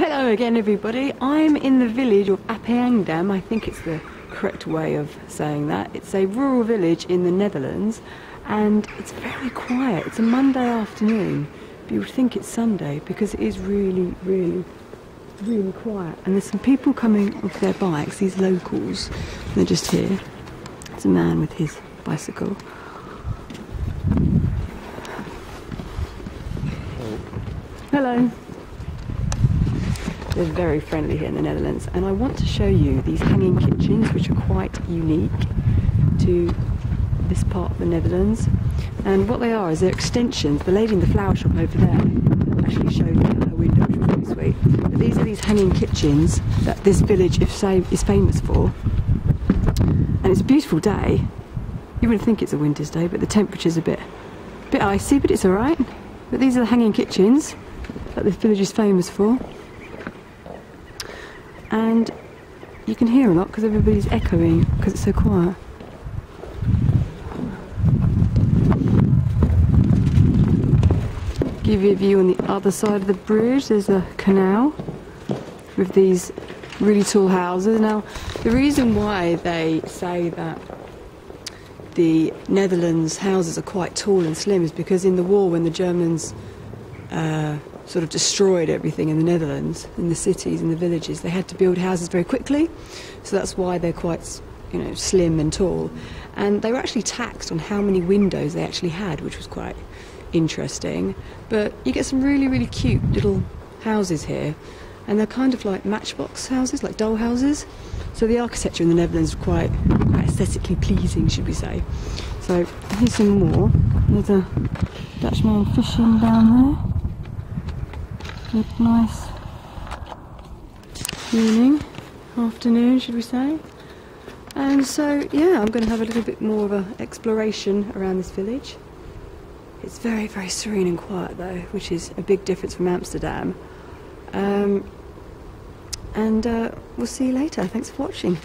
Hello again, everybody. I'm in the village of Appingedam. I think it's the correct way of saying that. It's a rural village in the Netherlands, and it's very quiet. It's a Monday afternoon, but you would think it's Sunday because it is really, really, really quiet. And there's some people coming off their bikes. These locals, they're just here. It's a man with his bicycle. Hello. They're very friendly here in the Netherlands, and I want to show you these hanging kitchens, which are quite unique to this part of the Netherlands. And what they are is they're extensions. The lady in the flower shop over there actually showed me her window, which was really sweet. But these are these hanging kitchens that this village is, is famous for. And it's a beautiful day. You wouldn't think it's a winter's day, but the temperature's a bit, bit icy, but it's all right. But these are the hanging kitchens that this village is famous for and you can hear a lot because everybody's echoing because it's so quiet. Give you a view on the other side of the bridge. There's a canal with these really tall houses. Now, the reason why they say that the Netherlands houses are quite tall and slim is because in the war, when the Germans uh, sort of destroyed everything in the Netherlands, in the cities, in the villages. They had to build houses very quickly, so that's why they're quite, you know, slim and tall. And they were actually taxed on how many windows they actually had, which was quite interesting. But you get some really, really cute little houses here, and they're kind of like matchbox houses, like doll houses. So the architecture in the Netherlands is quite, quite aesthetically pleasing, should we say. So here's some more. There's a Dutchman fishing down there. Good, nice evening, afternoon, should we say? And so, yeah, I'm going to have a little bit more of an exploration around this village. It's very, very serene and quiet, though, which is a big difference from Amsterdam. Um, and uh, we'll see you later. Thanks for watching.